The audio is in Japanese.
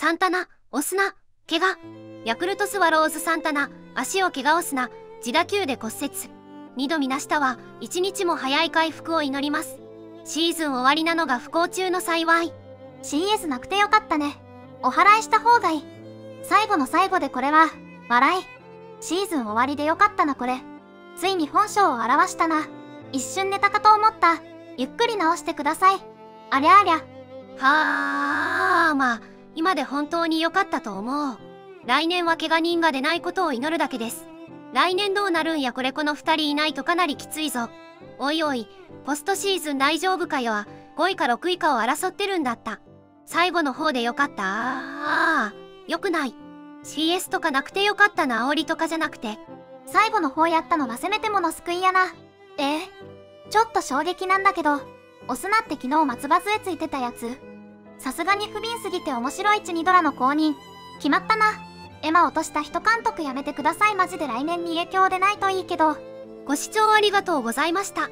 サンタナ、押すな、怪我。ヤクルトスワローズサンタナ、足を怪我をすな、自打球で骨折。二度見なしたは、一日も早い回復を祈ります。シーズン終わりなのが不幸中の幸い。CS なくてよかったね。お払いした方がいい。最後の最後でこれは、笑い。シーズン終わりでよかったなこれ。ついに本性を表したな。一瞬寝たかと思った。ゆっくり直してください。ありゃありゃ。はあ、まあ、今で本当に良かったと思う。来年は怪我人が出ないことを祈るだけです。来年どうなるんやこれこの二人いないとかなりきついぞ。おいおい、ポストシーズン大丈夫かよ、5位か6位かを争ってるんだった。最後の方でよかった。ああ、よくない。CS とかなくてよかったな煽りとかじゃなくて。最後の方やったのはせめてもの救いやな。ええちょっと衝撃なんだけど、押すなって昨日松葉杖ついてたやつ。さすがに不憫すぎて面白いチニドラの公認。決まったな。エマ落とした人監督やめてくださいマジで来年に影響でないといいけど。ご視聴ありがとうございました。